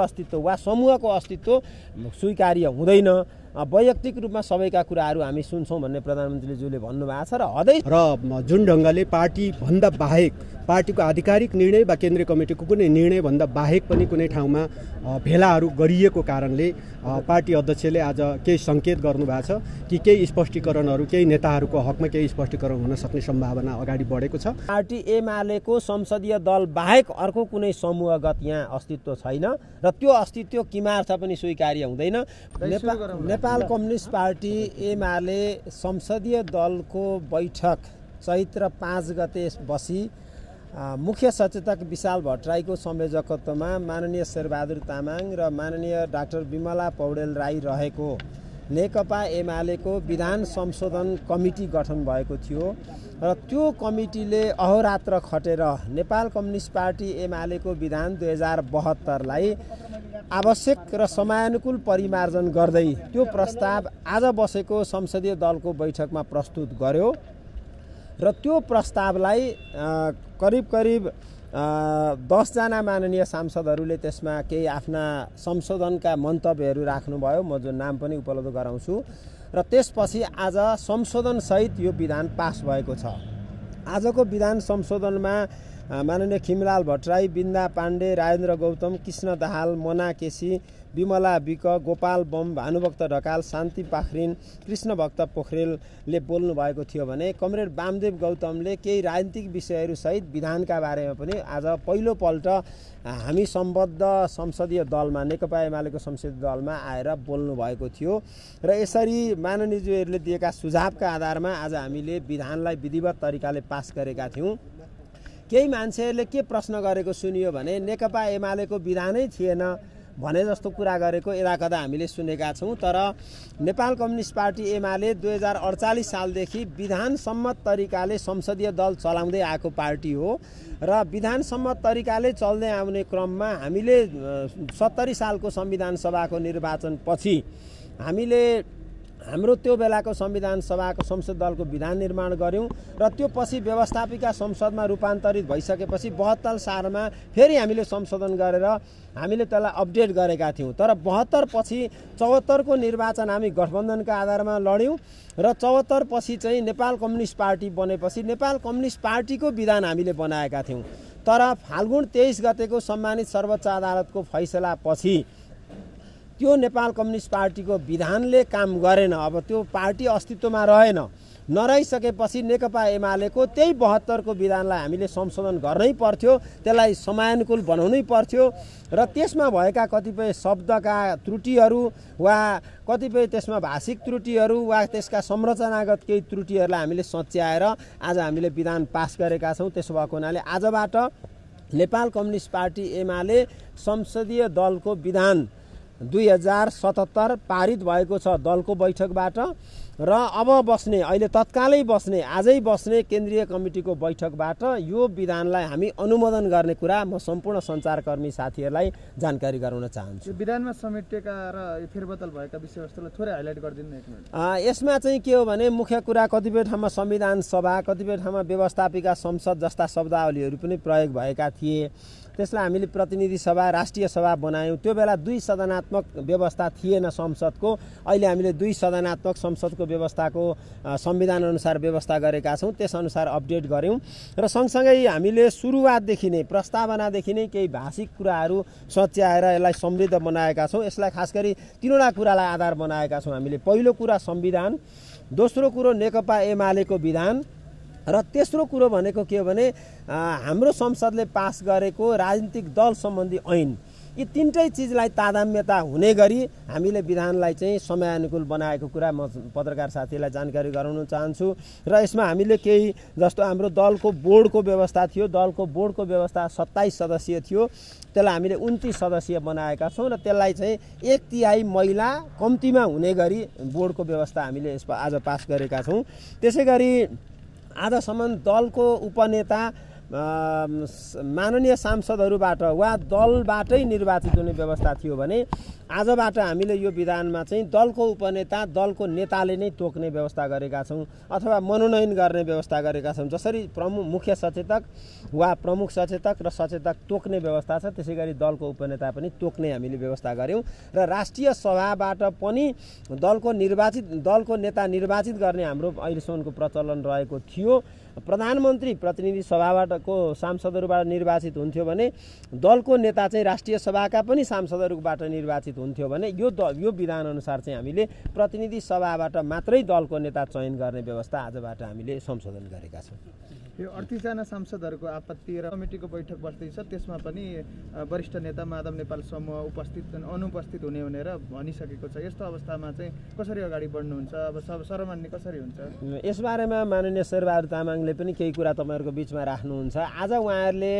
अस्तित्व वा समूहको अस्तित्व स्वीकार्य हुँदैन। वैयक्तिक रूपमा सबैका कुराहरू हामी सुन्छौँ भन्ने प्रधानमन्त्रीज्यूले भन्नुभएको छ र हदै र जुन ढङ्गले पार्टीभन्दा बाहेक पार्टीको आधिकारिक निर्णय वा केन्द्रीय कमिटीको कुनै निर्णयभन्दा बाहेक पनि कुनै ठाउँमा भेलाहरू गरिएको कारणले पार्टी अध्यक्षले आज केही सङ्केत गर्नुभएको छ कि केही स्पष्टीकरणहरू केही नेताहरूको हकमा केही स्पष्टीकरण हुन सक्ने सम्भावना अगाडि बढेको छ। पार्टी एमालेको संसदीय दल बाहेक अर्को कुनै समूहगत यहाँ अस्तित्व छैन र त्यो अस्तित्व किमार्थ पनि स्वीकार्य हुँदैन। नेपाल कम्युनिस्ट पार्टी एमाले संसदीय दलको बैठक चैत्र पाँच गते बसी मुख्य सचेतक विशाल भट्टराईको संयोजकत्वमा माननीय शेरबहादुर तामाङ र माननीय डाक्टर विमला पौडेल राई रहेको नेकपा एमालेको विधान संशोधन कमिटी गठन भएको थियो र त्यो कमिटीले अहोरात्र खटेर नेपाल कम्युनिस्ट पार्टी एमालेको विधान दुई हजार बहत्तरलाई आवश्यक र समयानुकूल परिमार्जन गर्दै त्यो प्रस्ताव आज बसेको संसदीय दलको बैठकमा प्रस्तुत गर्यो र त्यो प्रस्तावलाई करिब करिब दसजना माननीय सांसदहरूले त्यसमा केही आफ्ना संशोधनका मन्तव्यहरू राख्नुभयो। म जो नाम पनि उपलब्ध गराउँछु। र त्यसपछि आज संशोधनसहित यो विधान पास भएको छ। आजको विधान संशोधनमा माननीय खिमलाल भट्टराई बिन्दा पाण्डे राजेन्द्र गौतम कृष्ण दाहाल मोना केसी विमला विक गोपाल बम भानुभक्त ढकाल शान्ति पाखरिन कृष्ण भक्त पोखरेलले बोल्नु भएको थियो भने कमरेड वामदेव गौतमले केही राजनीतिक विषयहरूसहित विधानका बारेमा पनि आज पहिलोपल्ट हामी सम्बद्ध संसदीय दलमा नेकपा एमालेको संसदीय दलमा आएर बोल्नु भएको थियो। र यसरी माननीयज्यूहरूले दिएका सुझावका आधारमा आज हामीले विधानलाई विधिवत तरिकाले पास गरेका थियौँ। केही मान्छेहरूले के प्रश्न गरेको सुनियो भने नेकपा एमालेको विधानै थिएन भने जस्तो कुरा गरेको यदाकदा हामीले सुनेका छौँ। तर नेपाल कम्युनिस्ट पार्टी एमाले दुई हजार अडचालिस सालदेखि विधान सम्मत तरिकाले संसदीय दल चलाउँदै आएको पार्टी हो र विधान सम्मत तरिकाले चल्दै आउने क्रममा हामीले सत्तरी सालको संविधान सभाको निर्वाचनपछि हामीले हाम्रो त्यो बेलाको संविधान सभाको संसद दलको विधान निर्माण गऱ्यौँ र त्यो पछि व्यवस्थापिका संसदमा रूपान्तरित भइसकेपछि बहत्तर सालमा फेरि हामीले संशोधन गरेर हामीले त्यसलाई अपडेट गरेका थियौँ। तर बहत्तर पछि चौहत्तरको निर्वाचन हामी गठबन्धनका आधारमा लड्यौँ र चौहत्तर पछि चाहिँ नेपाल कम्युनिस्ट पार्टी बनेपछि नेपाल कम्युनिस्ट पार्टीको विधान हामीले बनाएका थियौँ। तर फाल्गुन तेइस गतेको सम्मानित सर्वोच्च अदालतको फैसलापछि त्यो नेपाल कम्युनिस्ट पार्टीको विधानले काम गरेन। अब त्यो पार्टी अस्तित्वमा रहेन। नरहिसकेपछि नेकपा एमालेको त्यही बहत्तरको विधानलाई हामीले संशोधन गर्नै पर्थ्यो त्यसलाई समयानुकूल बनाउनै पर्थ्यो र त्यसमा भएका कतिपय शब्दका त्रुटिहरू वा कतिपय त्यसमा भाषिक त्रुटिहरू वा त्यसका संरचनागत केही त्रुटिहरूलाई हामीले सच्याएर आज हामीले विधान पास गरेका छौँ। त्यसो भएको हुनाले आजबाट नेपाल कम्युनिस्ट पार्टी एमाले संसदीय दलको विधान दुई हजार सतहत्तर पारित भएको छ दलको बैठकबाट। र अब बस्ने अहिले तत्कालै बस्ने आजै बस्ने केन्द्रीय कमिटीको बैठकबाट यो विधानलाई हामी अनुमोदन गर्ने कुरा म सम्पूर्ण सञ्चारकर्मी साथीहरूलाई जानकारी गराउन चाहन्छु। विधानमा समेटिएका र फेरबदल भएका विषयवस्तुलाई थोरै हाइलाइट गरिदिनु यसमा चाहिँ के हो भने मुख्य कुरा कतिपय ठाउँमा संविधान सभा कतिपय ठाउँमा व्यवस्थापिका संसद जस्ता शब्दावलीहरू पनि प्रयोग भएका थिए। त्यसलाई हामीले प्रतिनिधि सभा राष्ट्रिय सभा बनायौँ। त्यो बेला दुई सदनात्मक व्यवस्था थिएन संसदको। अहिले हामीले दुई सदनात्मक संसदको व्यवस्थाको संविधान अनुसार व्यवस्था गरेका छौँ त्यसअनुसार अपडेट गऱ्यौँ। र सँगसँगै हामीले सुरुवातदेखि नै प्रस्तावनादेखि नै केही भाषिक कुराहरू सच्याएर यसलाई समृद्ध बनाएका छौँ। यसलाई खास गरी तिनवटा कुरालाई आधार बनाएका छौँ हामीले। पहिलो कुरा संविधान दोस्रो कुरो नेकपा एमालेको विधान र तेस्रो कुरो भनेको के हो भने हाम्रो संसदले पास गरेको राजनीतिक दल सम्बन्धी ऐन। यी तिनटै चिजलाई तादाम्यता हुने गरी हामीले विधानलाई चाहिँ समयानुकूल बनाएको कुरा म पत्रकार साथीलाई जानकारी गराउन चाहन्छु। र यसमा हामीले केही जस्तो हाम्रो दलको बोर्डको व्यवस्था थियो दलको बोर्डको व्यवस्था सत्ताइस सदस्यीय थियो। त्यसलाई हामीले उन्तिस सदस्यीय बनाएका छौँ र त्यसलाई चाहिँ एक तिहाई महिला कम्तीमा हुने गरी बोर्डको व्यवस्था हामीले यसमा आज पास गरेका छौँ। त्यसै गरी आजसम्म दलको उपनेता माननीय सांसदहरूबाट वा दलबाटै निर्वाचित हुने व्यवस्था थियो भने आजबाट हामीले यो विधानमा चाहिँ दलको उपनेता दलको नेताले नै तोक्ने व्यवस्था गरेका छौँ अथवा मनोनयन गर्ने व्यवस्था गरेका छौँ। जसरी प्रमुख मुख्य सचेतक वा प्रमुख सचेतक र सचेतक तोक्ने व्यवस्था छ त्यसै गरी दलको उपनेता पनि तोक्ने हामीले व्यवस्था गऱ्यौँ र राष्ट्रिय सभाबाट पनि दलको निर्वाचित दलको नेता निर्वाचित गर्ने हाम्रो अहिलेसम्मको प्रचलन रहेको थियो। प्रधानमन्त्री प्रतिनिधि सभाबाटको सांसदहरूबाट निर्वाचित हुन्थ्यो भने दलको नेता चाहिँ राष्ट्रिय सभाका पनि सांसदहरूबाट निर्वाचित हुन्थ्यो भने यो द यो विधानअनुसार चाहिँ हामीले प्रतिनिधि सभाबाट मात्रै दलको नेता चयन गर्ने व्यवस्था आजबाट हामीले संशोधन गरेका छौँ। यो अडतिसजना सांसदहरूको आपत्ति र कमिटीको बैठक बस्दैछ त्यसमा पनि वरिष्ठ नेता माधव नेपाल समूह उपस्थित अनुपस्थित हुने भनेर भनिसकेको छ। यस्तो अवस्थामा चाहिँ कसरी अगाडि बढ्नुहुन्छ? अब सब सर्वमान्य कसरी हुन्छ? यसबारेमा माननीय शेरबहादुर तामाङले पनि केही कुरा तपाईँहरूको बिचमा राख्नुहुन्छ। आज उहाँहरूले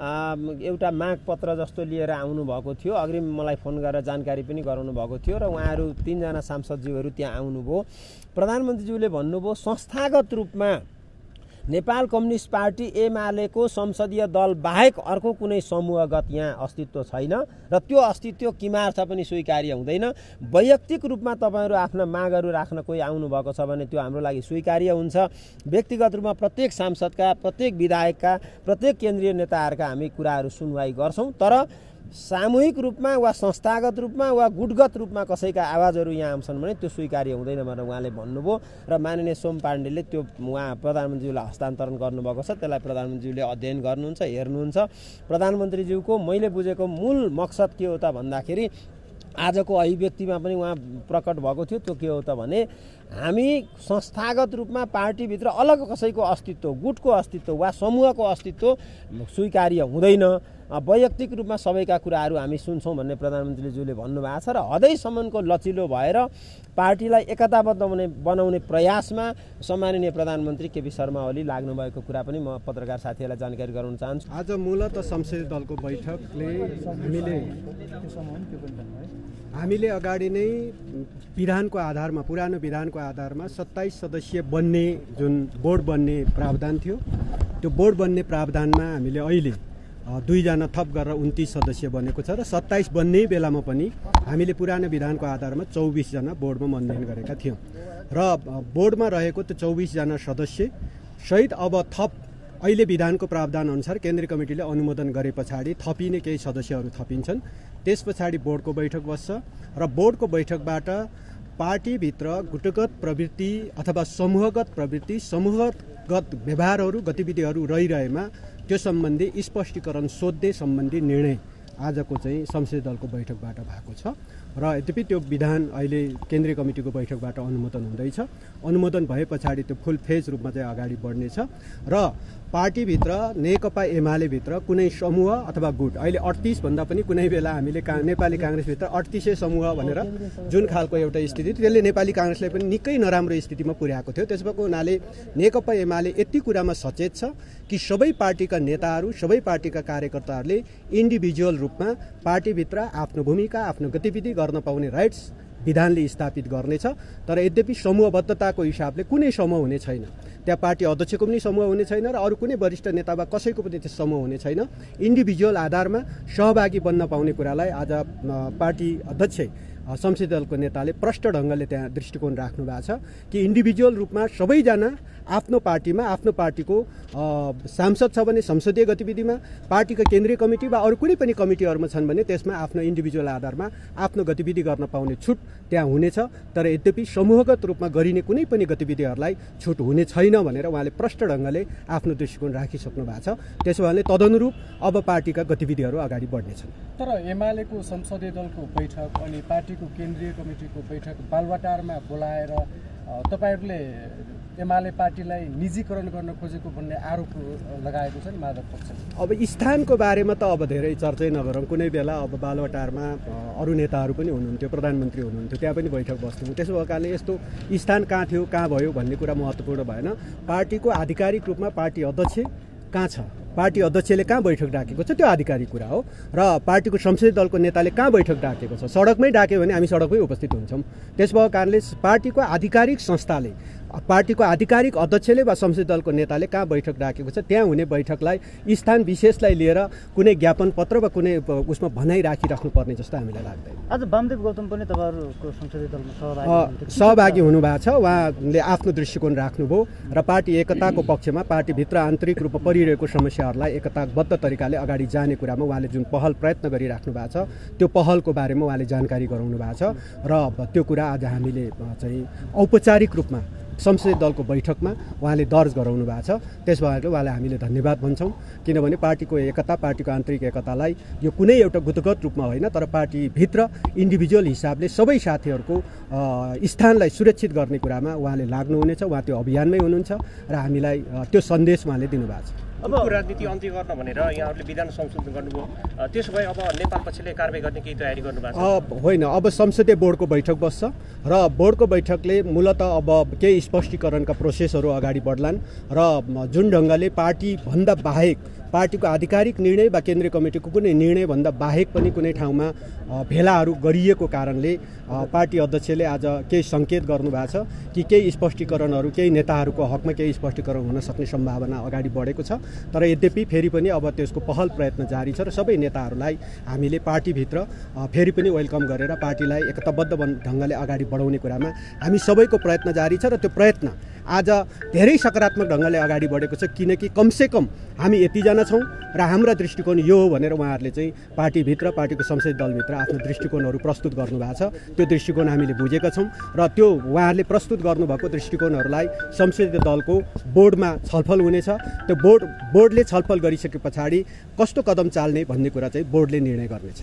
एउटा माग पत्र जस्तो लिएर आउनुभएको थियो। अग्रिम मलाई फोन गरेर जानकारी पनि गराउनु भएको थियो र उहाँहरू तिनजना सांसदज्यूहरू त्यहाँ आउनुभयो। प्रधानमन्त्रीज्यूले भन्नुभयो संस्थागत रूपमा नेपाल कम्युनिस्ट पार्टी एमालेको संसदीय दल बाहेक अर्को कुनै समूहगत यहाँ अस्तित्व छैन र त्यो अस्तित्व किमार्थ पनि स्वीकार्य हुँदैन। वैयक्तिक रूपमा तपाईँहरू आफ्ना मागहरू राख्न कोही आउनुभएको छ भने त्यो हाम्रो लागि स्वीकार्य हुन्छ। व्यक्तिगत रूपमा प्रत्येक सांसदका प्रत्येक विधायकका प्रत्येक केन्द्रीय नेताहरूका हामी कुराहरू सुनवाई गर्छौँ। तर सामूहिक रूपमा वा संस्थागत रूपमा वा गुटगत रूपमा कसैका आवाजहरू यहाँ आउँछन् भने त्यो स्वीकार्य हुँदैन भनेर उहाँले भन्नुभयो र माननीय सोम पाण्डेले त्यो उहाँ प्रधानमन्त्रीज्यूलाई हस्तान्तरण गर्नुभएको छ। त्यसलाई प्रधानमन्त्रीज्यूले अध्ययन गर्नुहुन्छ हेर्नुहुन्छ। प्रधानमन्त्रीज्यूको मैले बुझेको मूल मकसद के हो त भन्दाखेरि आजको अभिव्यक्तिमा पनि उहाँ प्रकट भएको थियो। त्यो के हो त भने हामी संस्थागत रूपमा पार्टीभित्र अलग कसैको अस्तित्व गुटको अस्तित्व वा समूहको अस्तित्व स्वीकार्य हुँदैन। वैयक्तिक रूपमा सबैका कुराहरू हामी सुन्छौँ भन्ने प्रधानमन्त्रीज्यूले भन्नुभएको छ र हदैसम्मको लचिलो भएर पार्टीलाई एकताबद्ध हुने बनाउने प्रयासमा सम्माननीय प्रधानमन्त्री केपी शर्मा ओली लाग्नुभएको कुरा पनि म पत्रकार साथीहरूलाई जानकारी गराउन चाहन्छु। आज मूलत संसदीय दलको बैठकले हामीले हामीले अगाडि नै विधानको आधारमा पुरानो विधानको आधारमा सत्ताइस सदस्यीय बन्ने जुन बोर्ड बन्ने प्रावधान थियो त्यो बोर्ड बन्ने प्रावधानमा हामीले अहिले दुईजना थप गरेर उन्तिस सदस्य बनेको छ र सत्ताइस बन्ने बेलामा पनि हामीले पुरानो विधानको आधारमा चौबिसजना बोर्डमा मनोनयन गरेका थियौँ। र बोर्डमा रहेको त्यो चौबिसजना सदस्य सहित अब थप अहिले विधानको प्रावधान अनुसार केन्द्रीय कमिटीले अनुमोदन गरे पछाडि थपिने केही सदस्यहरू थपिन्छन्। त्यस पछाडि बोर्डको बैठक बस्छ र बोर्डको बैठकबाट पार्टीभित्र गुटगत प्रवृत्ति अथवा समूहगत प्रवृत्ति समूहगत व्यवहारहरू गतिविधिहरू रहिरहेमा त्यो सम्बन्धी स्पष्टीकरण सोध्ने सम्बन्धी निर्णय आजको चाहिँ संसदीय दलको बैठकबाट भएको छ र यद्यपि त्यो विधान अहिले केन्द्रीय कमिटीको बैठकबाट अनुमोदन हुँदैछ। अनुमोदन भए पछाडि त्यो फुल फेज रूपमा चाहिँ अगाडि बढ्नेछ र पार्टीभित्र नेकपा एमालेभित्र कुनै समूह अथवा गुट। अहिले अडतिसभन्दा पनि कुनै बेला हामीले का नेपाली काङ्ग्रेसभित्र अडतिसै समूह भनेर जुन खालको एउटा स्थिति त्यसले नेपाली काङ्ग्रेसलाई पनि निकै नराम्रो स्थितिमा पुर्याएको थियो। त्यस भएको हुनाले नेकपा एमाले यति कुरामा सचेत छ कि सबै पार्टीका नेताहरू सबै पार्टीका कार्यकर्ताहरूले इन्डिभिजुअल रूपमा पार्टीभित्र आफ्नो भूमिका आफ्नो गतिविधि गर्न पाउने राइट्स विधानले स्थापित गर्नेछ तर यद्यपि समूहबद्धताको हिसाबले कुनै समूह हुने छैन। त्यहाँ पार्टी अध्यक्षको पनि समूह हुने छैन र अरू कुनै वरिष्ठ नेता वा कसैको पनि त्यो समूह हुने छैन। इन्डिभिजुअल आधारमा सहभागी बन्न पाउने कुरालाई आज पार्टी अध्यक्ष संसदीय दलको नेताले प्रष्ट ढङ्गले त्यहाँ दृष्टिकोण राख्नु भएको छ कि इन्डिभिजुअल रूपमा सबैजना आफ्नो पार्टीमा आफ्नो पार्टीको सांसद छ भने संसदीय गतिविधिमा पार्टीको केन्द्रीय कमिटी वा अरू कुनै पनि कमिटीहरूमा छन् भने त्यसमा आफ्नो इन्डिभिजुअल आधारमा आफ्नो गतिविधि गर्न पाउने छुट त्यहाँ हुनेछ। तर यद्यपि समूहगत रूपमा गरिने कुनै पनि गतिविधिहरूलाई छुट हुने छैन भनेर उहाँले प्रष्ट ढङ्गले आफ्नो दृष्टिकोण राखिसक्नु भएको छ। त्यसो भने तदनुरूप अब पार्टीका गतिविधिहरू अगाडि बढ्नेछन्। तर एमालेको संसदीय दलको बैठक अनि पार्टीको केन्द्रीय कमिटीको बैठक बालवाटारमा बोलाएर तपाईँहरूले एमाले पार्टीलाई निजीकरण गर्न खोजेको भन्ने आरोप लगाएको छ नि माधव पक्षले। अब स्थानको बारेमा त अब धेरै चर्चै नगरौँ। कुनै बेला अब बालवाटारमा अरू नेताहरू पनि हुनुहुन्थ्यो प्रधानमन्त्री हुनुहुन्थ्यो त्यहाँ पनि बैठक बस्थ्यौँ। त्यसो भएको कारणले यस्तो स्थान कहाँ थियो कहाँ भयो भन्ने कुरा महत्त्वपूर्ण भएन। पार्टीको आधिकारिक रूपमा पार्टी अध्यक्ष कहाँ छ? पार्टी अध्यक्षले कहाँ बैठक डाकेको छ त्यो आधिकारिक कुरा हो। र पार्टीको संसदीय दलको नेताले कहाँ बैठक डाकेको छ सडकमै डाक्यो भने हामी सडकमै उपस्थित हुन्छौँ। त्यस भएको कारणले पार्टीको आधिकारिक संस्थाले पार्टीको आधिकारिक अध्यक्षले वा संसदीय दलको नेताले कहाँ बैठक राखेको छ त्यहाँ हुने बैठकलाई स्थान विशेषलाई लिएर कुनै ज्ञापन पत्र वा कुनै उसमा भनाइ राखिराख्नुपर्ने जस्तो हामीलाई लाग्दैन। आज वामदेव गौतम पनि तपाईँहरूको संसदीय दलमा सहभागी सहभागी हुनुभएको छ। उहाँले आफ्नो दृष्टिकोण राख्नुभयो र पार्टी एकताको पक्षमा पार्टीभित्र आन्तरिक रूपमा परिरहेको समस्याहरूलाई एकताबद्ध तरिकाले अगाडि जाने कुरामा उहाँले जुन पहल प्रयत्न गरिराख्नु भएको छ त्यो पहलको बारेमा उहाँले जानकारी गराउनु भएको छ र त्यो कुरा आज हामीले चाहिँ औपचारिक रूपमा संसदीय दलको बैठकमा उहाँले दर्ज गराउनु भएको छ। त्यस भएर उहाँलाई हामीले धन्यवाद भन्छौँ। किनभने पार्टीको एकता पार्टीको आन्तरिक एकतालाई यो कुनै एउटा गुतगत रूपमा होइन तर पार्टीभित्र इन्डिभिजुअल हिसाबले सबै साथीहरूको स्थानलाई सुरक्षित गर्ने कुरामा उहाँले लाग्नुहुनेछ। उहाँ त्यो अभियानमै हुनुहुन्छ र हामीलाई त्यो सन्देश उहाँले दिनुभएको छ। अब राजनीति अन्त्य गर्न भनेर यहाँहरूले विधान संशोधन गर्नुभयो। त्यसो भए अब नेपाल पक्षले कारवाही गर्ने केही तयारी गर्नुभएको होइन अब संसदीय बोर्डको बैठक बस्छ र बोर्डको बैठकले मूलत अब केही स्पष्टीकरणका प्रोसेसहरू अगाडि बढ्लान् र जुन ढङ्गले पार्टीभन्दा बाहेक पार्टीको आधिकारिक निर्णय वा केन्द्रीय कमिटीको कुनै निर्णयभन्दा बाहेक पनि कुनै ठाउँमा भेलाहरू गरिएको कारणले पार्टी अध्यक्षले आज केही सङ्केत गर्नुभएको छ कि केही स्पष्टीकरणहरू केही नेताहरूको हकमा केही स्पष्टीकरण हुन सक्ने सम्भावना अगाडि बढेको छ। तर यद्यपि फेरि पनि अब त्यसको पहल प्रयत्न जारी छ र सबै नेताहरूलाई हामीले पार्टीभित्र फेरि पनि वेलकम गरेर पार्टीलाई एकताबद्ध ढङ्गले अगाडि बढाउने कुरामा हामी सबैको प्रयत्न जारी छ र त्यो प्रयत्न आज धेरै सकारात्मक ढङ्गले अगाडि बढेको छ। किनकि कमसेकम हामी यतिजना छौँ र हाम्रा दृष्टिकोण यो हो भनेर उहाँहरूले चाहिँ पार्टीभित्र पार्टीको संसदीय दलभित्र आफ्नो दृष्टिकोणहरू प्रस्तुत गर्नुभएको छ। त्यो दृष्टिकोण हामीले बुझेका छौँ र त्यो उहाँहरूले प्रस्तुत गर्नुभएको दृष्टिकोणहरूलाई संसदीय दलको बोर्डमा छलफल हुनेछ। त्यो बोर्ड बोर्डले छलफल गरिसके पछाडि कस्तो कदम चाल्ने भन्ने कुरा चाहिँ बोर्डले निर्णय गर्नेछ।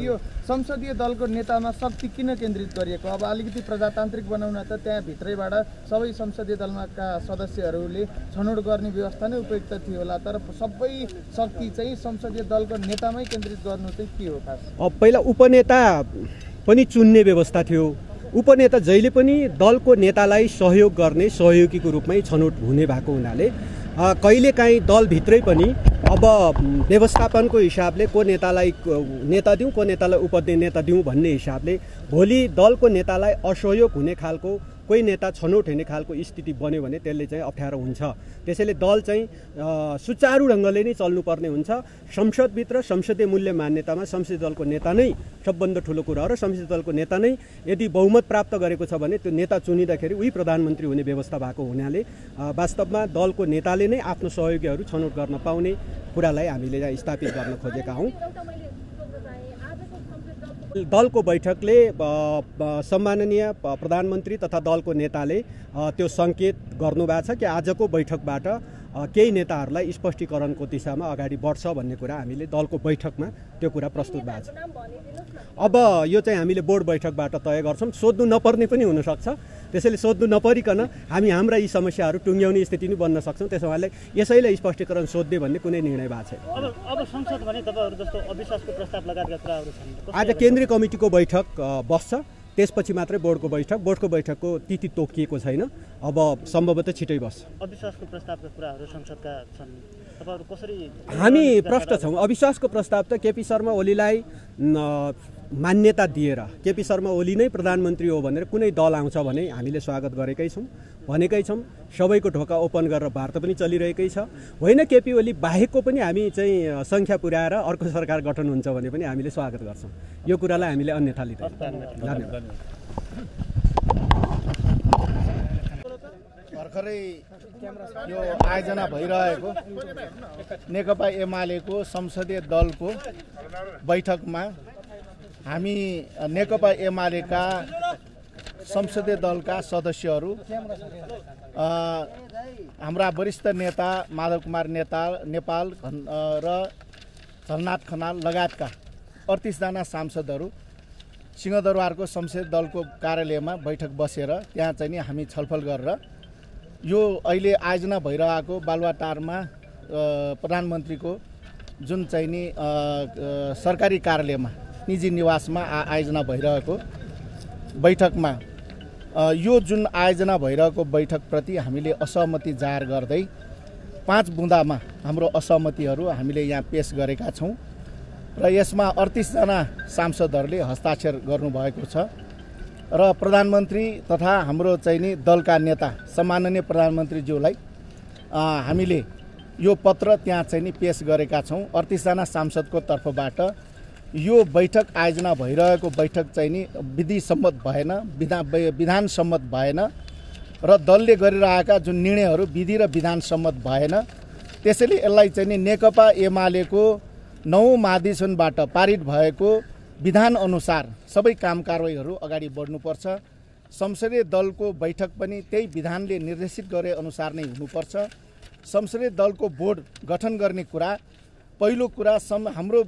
यो संसदीय दलको नेतामा शक्ति किन केन्द्रित गरिएको? अब अलिकति प्रजातान्त्रिक बनाउन त त्यहाँ भित्रैबाट सबै संसदीय दलमाका सदस्यहरूले छनौट गर्ने व्यवस्था नै उपयुक्त थियो होला तर सबै शक्ति चाहिँ संसदीय दलको नेतामै केन्द्रित गर्नु चाहिँ के हो खास? पहिला उपनेता पनि चुन्ने व्यवस्था थियो। उपनेता जहिले पनि दलको नेतालाई सहयोग गर्ने सहयोगीको रूपमै छनौट हुने भएको हुनाले कहिलेकाहीँ दलभित्रै पनि अब व्यवस्थापनको हिसाबले को नेतालाई नेता दिउँ को नेतालाई उपनेता दिउँ भन्ने हिसाबले भोलि दलको नेतालाई असहयोग हुने खालको कोही नेता छनौट हुने खालको स्थिति बन्यो भने त्यसले चाहिँ अप्ठ्यारो हुन्छ। त्यसैले दल चाहिँ सुचारू ढङ्गले नै चल्नुपर्ने हुन्छ। संसदभित्र संसदीय मूल्य मान्यतामा संसदीय दलको नेता नै सबभन्दा ठुलो कुरा हो र संसदीय दलको नेता नै यदि बहुमत प्राप्त गरेको छ भने त्यो नेता चुनिँदाखेरि उही प्रधानमन्त्री हुने व्यवस्था भएको हुनाले वास्तवमा दलको नेताले नै आफ्नो सहयोगीहरू छनौट गर्न पाउने कुरालाई हामीले स्थापित गर्न खोजेका हौँ। दलको बैठकले सम्माननीय प्रधानमन्त्री तथा दलको नेताले त्यो सङ्केत गर्नुभएको छ कि आजको बैठकबाट केही नेताहरूलाई स्पष्टीकरणको दिशामा अगाडि बढ्छ भन्ने कुरा हामीले दलको बैठकमा त्यो कुरा प्रस्तुत भएको छ। अब यो चाहिँ हामीले बोर्ड बैठकबाट तय गर्छौँ। सोध्नु नपर्ने पनि हुनसक्छ। त्यसैले सोध्नु नपरिकन हामी हाम्रा यी समस्याहरू टुङ्ग्याउने स्थिति नै बन्न सक्छौँ। त्यसो भए यसैले स्पष्टीकरण सोध्ने भन्ने कुनै निर्णय भएको छैन। आज केन्द्रीय कमिटीको बैठक बस्छ। त्यसपछि मात्रै बोर्डको बैठक। बोर्डको बैठकको तिथि तोकिएको छैन। अब सम्भवतः छिटै बस्छ। अविश्वासको प्रस्तावका कुराहरू संसदका छन्। कसरी हामी प्रष्ट छौँ। अविश्वासको प्रस्ताव त केपी शर्मा ओलीलाई मान्यता दिएर केपी शर्मा ओली नै प्रधानमन्त्री हो भनेर कुनै दल आउँछ भने हामीले स्वागत गरेकै छौँ भनेकै छौँ। सबैको ढोका ओपन गरेर वार्ता पनि चलिरहेकै छ। होइन केपी ओली बाहेकको पनि हामी चाहिँ सङ्ख्या पुर्याएर अर्को सरकार गठन हुन्छ भने पनि हामीले स्वागत गर्छौँ। यो कुरालाई हामीले अन्यथा लिँदै धन्यवाद। भर्खरै यो आयोजना भइरहेको नेकपा एमालेको संसदीय दलको बैठकमा हामी नेकपा एमालेका संसदीय दलका सदस्यहरू हाम्रा वरिष्ठ नेता माधव कुमार नेता नेपाल र झलनाथ खनाल लगायतका अडतिसजना सांसदहरू सिंहदरबारको संसदीय दलको कार्यालयमा बैठक बसेर त्यहाँ चाहिँ नि हामी छलफल गरेर यो अहिले आयोजना भइरहेको बालुवाटारमा प्रधानमन्त्रीको जुन चाहिँ नि सरकारी कार्यालयमा निजी निवासमा आयोजना भइरहेको बैठकमा यो जुन आयोजना भइरहेको बैठकप्रति हामीले असहमति जाहेर गर्दै पाँच बुँदामा हाम्रो असहमतिहरू हामीले यहाँ पेस गरेका छौँ र यसमा अडतिसजना सांसदहरूले हस्ताक्षर गर्नुभएको छ र प्रधानमन्त्री तथा हाम्रो चाहिँ नि दलका नेता सम्माननीय प्रधानमन्त्रीज्यूलाई हामीले यो पत्र त्यहाँ चाहिँ नि पेस गरेका छौँ। अडतिसजना सांसदको तर्फबाट यो बैठक आयोजना भइरहेको बैठक चाहिँ नि विधि सम्मत भएन विधा विधान सम्मत भएन र दलले गरिरहेका जुन निर्णयहरू विधि र विधान सम्मत भएन त्यसैले यसलाई चाहिँ नि नेकपा एमालेको नौ महाधिवेशनबाट पारित भएको विधान अनुसार सबै काम कारवाहीहरू अगाडि बढ्नुपर्छ। संसदीय दलको बैठक पनि त्यही विधानले निर्देशित गरे अनुसार नै हुनुपर्छ। संसदीय दलको बोर्ड गठन गर्ने कुरा पहिलो कुरा सम हाम्रो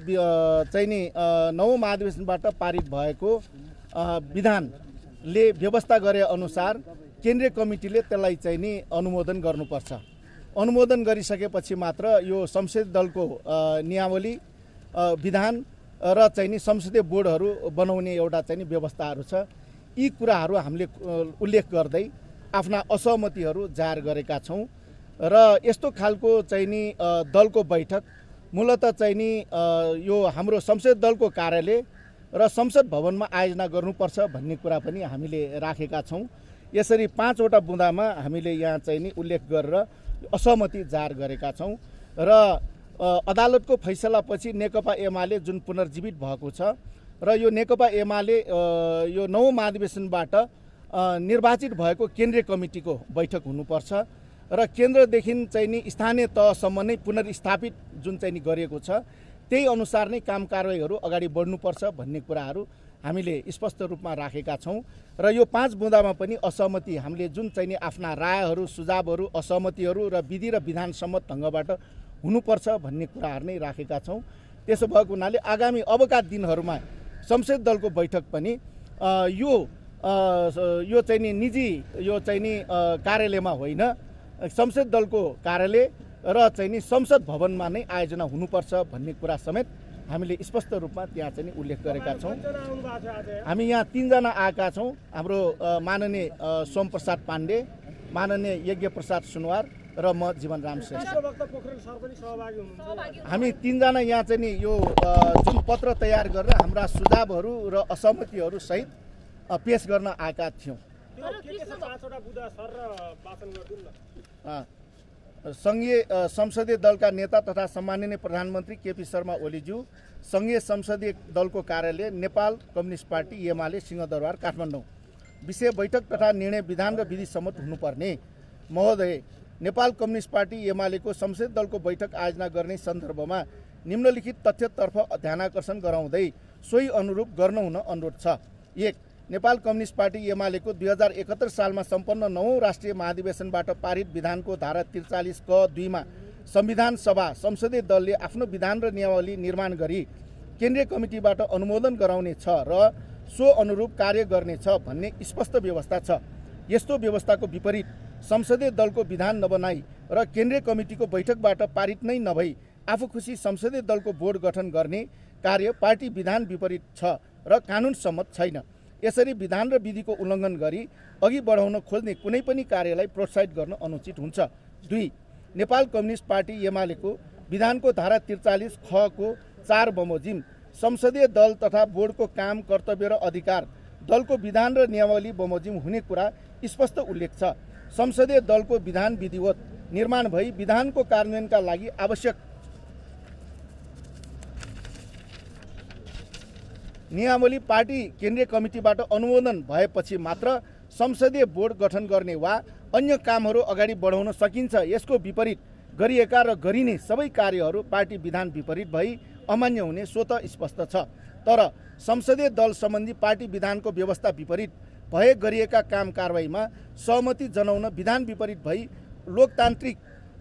चाहिँ नि नौ महाधिवेशनबाट पारित भएको विधानले व्यवस्था गरे अनुसार केन्द्रीय कमिटीले त्यसलाई चाहिँ नि अनुमोदन गर्नुपर्छ। अनुमोदन गरिसकेपछि मात्र यो संसदीय दलको नियावली विधान र चाहिँ नि संसदीय बोर्डहरू बनाउने एउटा चाहिँ नि व्यवस्थाहरू छ। यी कुराहरू हामीले उल्लेख गर्दै आफ्ना असहमतिहरू जाहेर गरेका छौँ। र यस्तो खालको चाहिँ नि दलको बैठक मूलत चाहिँ नि यो हाम्रो संसद दलको कार्यालय र संसद भवनमा आयोजना गर्नुपर्छ भन्ने कुरा पनि हामीले राखेका छौँ। यसरी पाँचवटा बुँदामा हामीले यहाँ चाहिँ नि उल्लेख गरेर असहमति जाहेर गरेका छौँ र अदालतको फैसलापछि नेकपा एमाले जुन पुनर्जीवित भएको छ र यो नेकपा एमाले यो नौ महाधिवेशनबाट निर्वाचित भएको केन्द्रीय कमिटीको बैठक हुनुपर्छ। र केन्द्रदेखि चाहिँ नि स्थानीय तहसम्म नै पुनर्स्थापित जुन चाहिँ नि गरिएको छ त्यही अनुसार नै काम कारवाहीहरू अगाडि बढ्नुपर्छ भन्ने कुराहरू हामीले स्पष्ट रूपमा राखेका छौँ। र यो पाँच बुँदामा पनि असहमति हामीले जुन चाहिँ नि आफ्ना रायहरू सुझावहरू असहमतिहरू र विधि र विधान सम्मत ढङ्गबाट हुनुपर्छ भन्ने कुराहरू नै राखेका छौँ। त्यसो भएको हुनाले आगामी अबका दिनहरूमा संसद दलको बैठक पनि यो यो चाहिँ नि निजी यो चाहिँ नि कार्यालयमा होइन। संसद दलको कार्यालय र चाहिँ नि संसद भवनमा नै आयोजना हुनुपर्छ भन्ने कुरा समेत हामीले स्पष्ट रूपमा त्यहाँ चाहिँ उल्लेख गरेका छौँ। हामी यहाँ तिनजना आएका छौँ। हाम्रो माननीय सोमप्रसाद पाण्डे माननीय यज्ञ प्रसाद सुनवार र म जीवन राम श्रेष्ठ। हामी तिनजना यहाँ चाहिँ नि यो जुन पत्र तयार गरेर हाम्रा सुझावहरू र असहमतिहरू सहित पेस गर्न आएका थियौँ। सङ्घीय संसदीय दलका नेता तथा सम्माननीय प्रधानमन्त्री केपी शर्मा ओलीज्यू सङ्घीय संसदीय दलको कार्यालय नेपाल कम्युनिस्ट पार्टी एमाले सिंहदरबार काठमाडौँ। विषय बैठक तथा निर्णय विधान र विधि सम्मत हुनुपर्ने। महोदय नेपाल कम्युनिस्ट पार्टी एमालेको संसदीय दलको बैठक आयोजना गर्ने सन्दर्भमा निम्नलिखित तथ्यतर्फ ध्यानाकर्षण गराउँदै सोही अनुरूप गर्न हुन अनुरोध छ। एक नेपाल कम्युनिस्ट पार्टी एमालेको दुई हजार एकहत्तर सालमा सम्पन्न नवौँ राष्ट्रिय महाधिवेशनबाट पारित विधानको धारा त्रिचालिस क दुईमा संविधान सभा संसदीय दलले आफ्नो विधान र नियमावली निर्माण गरी केन्द्रीय कमिटीबाट अनुमोदन गराउने छ र सो अनुरूप कार्य गर्नेछ भन्ने स्पष्ट व्यवस्था छ। यस्तो व्यवस्थाको विपरीत संसदीय दलको विधान नबनाई र केन्द्रीय कमिटीको बैठकबाट पारित नै नभई आफू खुसी संसदीय दलको बोर्ड गठन गर्ने कार्य पार्टी विधान विपरीत छ र कानुन सम्मत छैन। यसरी विधान र विधिको उल्लङ्घन गरी अघि बढाउन खोज्ने कुनै पनि कार्यलाई प्रोत्साहित गर्न अनुचित हुन्छ। दुई नेपाल कम्युनिस्ट पार्टी एमालेको विधानको धारा त्रिचालिस खको चार बमोजिम संसदीय दल तथा बोर्डको काम कर्तव्य र अधिकार दलको विधान र नियमावली बमोजिम हुने कुरा स्पष्ट उल्लेख छ। संसदीय दलको विधान विधिवत निर्माण भई विधानको कार्यान्वयनका लागि आवश्यक नियमावली पार्टी केन्द्रीय कमिटीबाट अनुमोदन भएपछि मात्र संसदीय बोर्ड गठन गर्ने वा अन्य कामहरू अगाडि बढाउन सकिन्छ। यसको विपरीत गरिएका र गरिने सबै कार्यहरू पार्टी विधान विपरीत भई अमान्य हुने स्वत स्पष्ट छ। तर संसदीय दल सम्बन्धी पार्टी विधानको व्यवस्था विपरीत भए गरिएका काम कारवाहीमा सहमति जनाउन विधान विपरीत भई लोकतान्त्रिक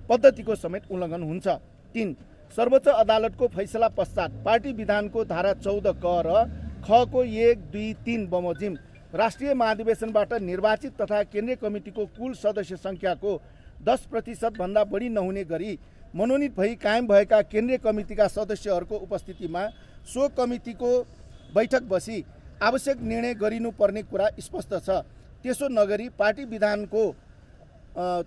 पद्धतिको समेत उल्लङ्घन हुन्छ। तिन सर्वोच्च अदालतको फैसला पश्चात पार्टी विधानको धारा चौध क र खको एक दुई तिन बमोजिम। राष्ट्रिय महाधिवेशनबाट निर्वाचित तथा केन्द्रीय कमिटीको कुल सदस्य सङ्ख्याको दस प्रतिशतभन्दा बढी नहुने गरी मनोनित भई कायम भएका केन्द्रीय कमिटीका सदस्यहरूको उपस्थितिमा सो कमिटीको बैठक बसी आवश्यक निर्णय गरिनुपर्ने कुरा स्पष्ट छ। त्यसो नगरी पार्टी विधानको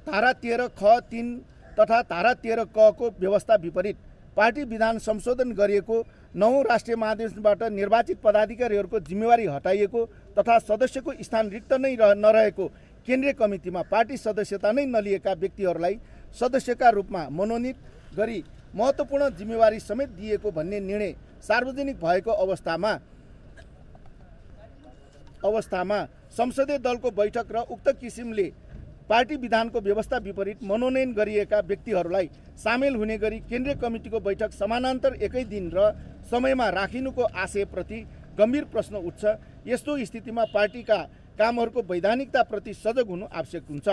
धारा तेह्र ख तिन तथा धारा तेह्र कको व्यवस्था विपरीत पार्टी विधान संशोधन गरिएको नौ राष्ट्रिय महाधिवेशनबाट निर्वाचित पदाधिकारीहरूको जिम्मेवारी हटाइएको तथा सदस्यको स्थान रिक्त नै रह नरहेको केन्द्रीय कमिटीमा पार्टी सदस्यता नै नलिएका व्यक्तिहरूलाई सदस्यका रूपमा मनोनित गरी महत्त्वपूर्ण जिम्मेवारी समेत दिएको भन्ने निर्णय सार्वजनिक भएको अवस्थामा अवस्थामा संसदीय दलको बैठक र उक्त किसिमले पार्टी विधानको व्यवस्था विपरीत मनोनयन गरिएका व्यक्तिहरूलाई सामेल हुने गरी केन्द्रीय कमिटीको बैठक समानान्तर एकै दिन र समयमा राखिनुको आशयप्रति गम्भीर प्रश्न उठ्छ। यस्तो स्थितिमा पार्टीका कामहरूको वैधानिकताप्रति सजग हुनु आवश्यक हुन्छ।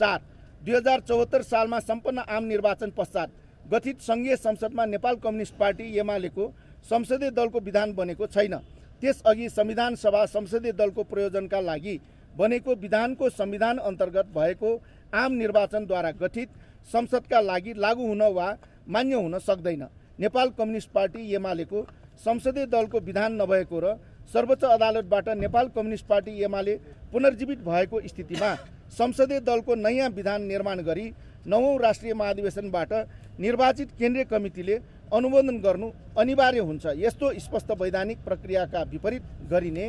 चार दुई हजार चौहत्तर सालमा सम्पन्न आम निर्वाचन पश्चात गठित सङ्घीय संसदमा नेपाल कम्युनिस्ट पार्टी एमालेको संसदीय दलको विधान बनेको छैन। त्यसअघि संविधान सभा संसदीय दलको प्रयोजनका लागि बनेको विधानको संविधान अन्तर्गत भएको आम निर्वाचनद्वारा गठित संसदका लागि लागू हुन वा मान्य हुन सक्दैन। नेपाल कम्युनिस्ट पार्टी एमालेको संसदीय दलको विधान नभएको र सर्वोच्च अदालतबाट नेपाल कम्युनिस्ट पार्टी एमाले पुनर्जीवित भएको स्थितिमा संसदीय दलको नयाँ विधान निर्माण गरी नवौँ राष्ट्रिय महाधिवेशनबाट निर्वाचित केन्द्रीय कमिटीले अनुमोदन गर्नु अनिवार्य हुन्छ। यस्तो स्पष्ट वैधानिक प्रक्रियाका विपरीत गरिने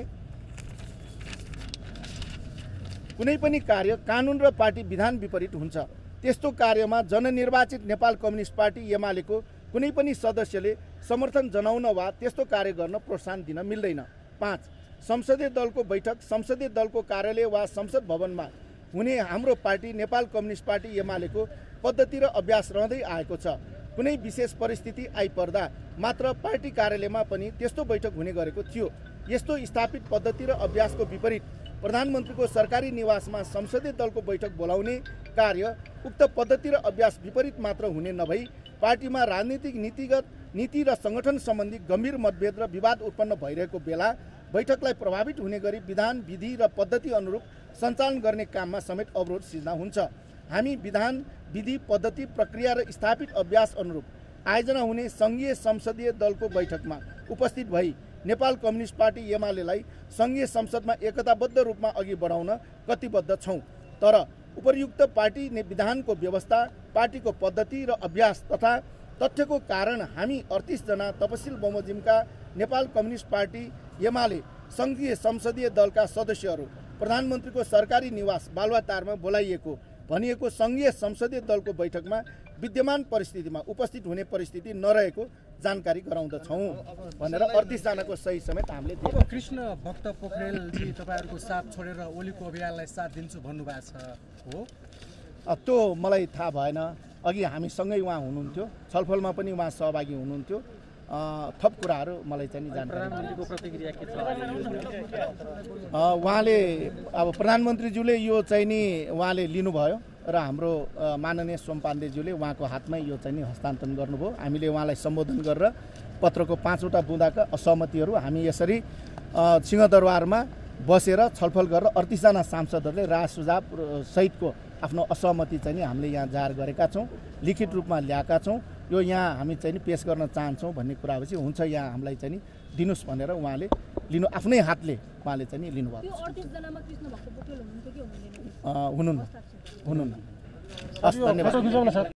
कुनै पनि कार्य कानुन र पार्टी विधान विपरीत हुन्छ। त्यस्तो कार्यमा जननिर्वाचित नेपाल कम्युनिस्ट पार्टी एमालेको कुनै पनि सदस्यले समर्थन जनाउन वा त्यस्तो कार्य गर्न प्रोत्साहन दिन मिल्दैन। पाँच संसदीय दलको बैठक संसदीय दलको कार्यालय वा संसद भवनमा हुने हाम्रो पार्टी नेपाल कम्युनिस्ट पार्टी एमालेको पद्धति र अभ्यास रहँदै आएको छ। कुनै विशेष परिस्थिति आइपर्दा मात्र पार्टी कार्यालयमा पनि त्यस्तो बैठक हुने गरेको थियो। यस्तो स्थापित पद्धति र अभ्यासको विपरीत प्रधानमन्त्रीको सरकारी निवासमा संसदीय दलको बैठक बोलाउने कार्य उक्त पद्धति र अभ्यास विपरीत मात्र हुने नभई पार्टीमा राजनीतिक नीतिगत नीति र सङ्गठन सम्बन्धी गम्भीर मतभेद र विवाद उत्पन्न भइरहेको बेला बैठकलाई प्रभावित हुने गरी विधान विधि र पद्धति अनुरूप सञ्चालन गर्ने काममा समेत अवरोध सिर्जना हुन्छ। हामी विधान विधि पद्धति प्रक्रिया र स्थापित अभ्यास अनुरूप आयोजना हुने सङ्घीय संसदीय दलको बैठकमा उपस्थित भई नेपाल कम्युनिस्ट पार्टी एमालेलाई सङ्घीय संसदमा एकताबद्ध रूपमा अघि बढाउन कटिबद्ध छौँ। तर उपयुक्त पार्टी विधानको व्यवस्था पार्टीको पद्धति र अभ्यास तथा तथ्यको कारण हामी अडतिसजना तपसिल बमोजिमका नेपाल कम्युनिस्ट पार्टी एमाले सङ्घीय संसदीय दलका सदस्यहरू प्रधानमन्त्रीको सरकारी निवास बालुवाटारमा बोलाइएको भनिएको सङ्घीय संसदीय दलको बैठकमा विद्यमान परिस्थितिमा उपस्थित हुने परिस्थिति नरहेको जानकारी गराउँदछौँ भनेर अडतिसजनाको सही समेत हामीले अब कृष्ण भक्त पोखरेलजी तपाईँहरूको साथ छोडेर ओलीको अभियानलाई साथ दिन्छु भन्नुभएको छ हो? त्यो मलाई थाहा भएन। अघि हामीसँगै उहाँ हुनुहुन्थ्यो। छलफलमा पनि उहाँ सहभागी हुनुहुन्थ्यो। अ, थप कुराहरू मलाई चाहिँ नि जानकारी प्रधानमन्त्रीको प्रतिक्रिया के छ? अ, उहाँले अब प्रधानमन्त्रीज्यूले यो चाहिँ नि उहाँले लिनुभयो। र हाम्रो माननीय सोम पाण्डेज्यूले उहाँको हातमै यो चाहिँ नि हस्तान्तरण गर्नुभयो। हामीले उहाँलाई सम्बोधन गरेर पत्रको पाँचवटा बुँदाका असहमतिहरू हामी यसरी सिंहदरबारमा बसेर छलफल गरेर अडतिसजना सांसदहरूले राय सुझाव सहितको आफ्नो असहमति चाहिँ नि हामीले यहाँ जाहेर गरेका छौँ लिखित रूपमा ल्याएका छौँ। यो यहाँ हामी चाहिँ नि पेस गर्न चाहन्छौँ भन्ने कुरा हुन्छ यहाँ हामीलाई चाहिँ नि दिनुहोस् भनेर उहाँले लिनु आफ्नै हातले उहाँले चाहिँ नि लिनुभएको त्यो अडतिस जनामा कृष्ण भक्त पोखरेल हुनुहुन्थ्यो कि हुनुहुँदैन अ, हुनुहुन्न। हुनुहुन्न। हस् धन्यवाद।